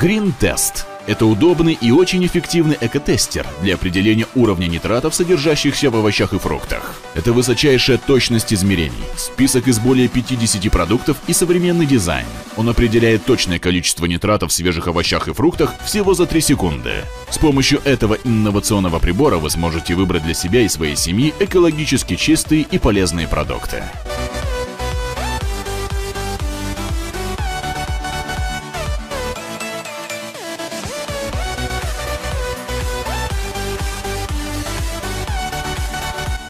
Green Test – это удобный и очень эффективный экотестер для определения уровня нитратов, содержащихся в овощах и фруктах. Это высочайшая точность измерений, список из более 50 продуктов и современный дизайн. Он определяет точное количество нитратов в свежих овощах и фруктах всего за 3 секунды. С помощью этого инновационного прибора вы сможете выбрать для себя и своей семьи экологически чистые и полезные продукты.